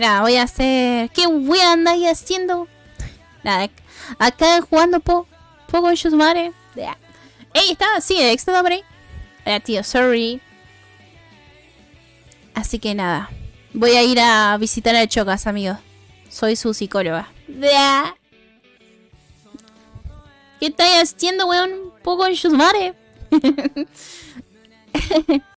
nada, voy a hacer... ¿Qué voy a andar haciendo? Nada, acá jugando po, poco en sus madres. Ey, está, sí, está por ahí. Hola, tío, sorry. Así que nada. Voy a ir a visitar a Chocas, amigos. Soy su psicóloga. ¿Qué estáis haciendo, weón? Poco en sus mares.